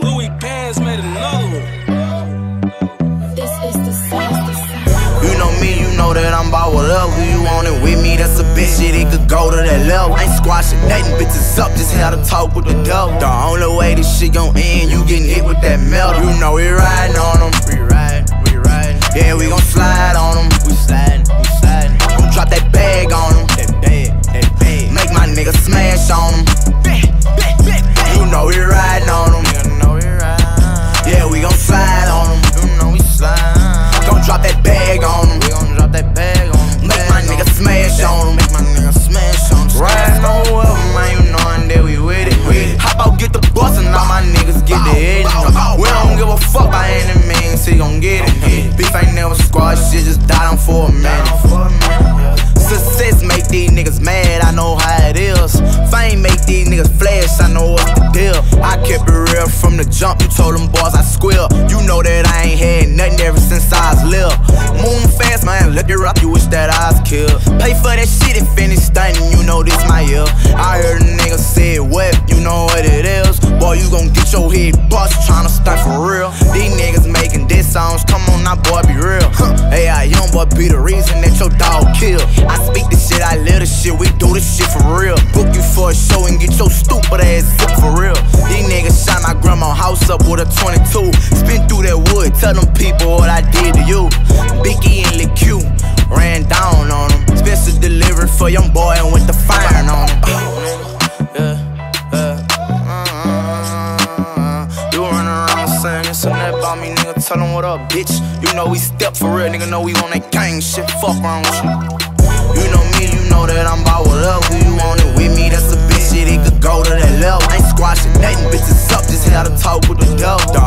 Louis Pants made another one. This is the You know me, you know that I'm about whatever you want it with me. That's a bitch shit, it could go to that level. Ain't squashing nothing, bitches up, just had to talk with the devil. The only way this shit gon' end, you getting hit with that metal. You know we riding on them. We ride, we ride. Yeah, we gon' slide on ain't never squad, shit just died on for a minute. Success make these niggas mad, I know how it is. Fame make these niggas flash, I know what's the deal. I kept it real from the jump, you told them boys I squeal. You know that I ain't had nothing ever since I was little. Moving fast, man, look it up, you wish that I was killed. Pay for that shit and finish stunning, you know this my now, boy, be real. Hey, I young boy be the reason that your dog killed. I speak the shit, I live the shit, we do this shit for real. Book you for a show and get your stupid ass zip for real. These niggas shot my grandma house up with a 22. Spin through that wood, tell them people what I did to you. Biggie and Lil Q ran down on them. Special delivery for young boy Tell them what up, bitch. You know we step for real, nigga. Know we on that gang shit. Fuck wrong with you. You know me, you know that I'm about whatever you want it with me. That's a bitch shit, it could go to that level. Ain't squashing nothing, bitches up, just had to talk with the devil. The